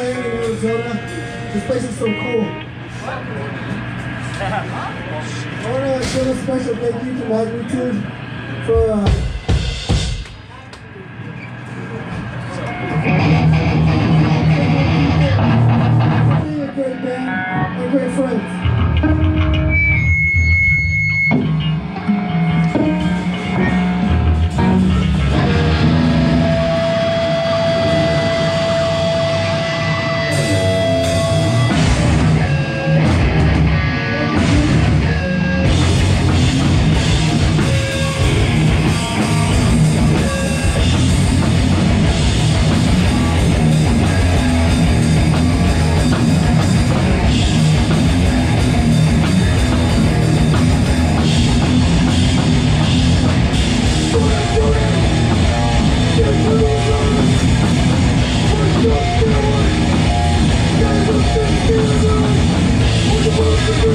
This place is so cool. I want to give a special thank you to Magnitude for uh, world.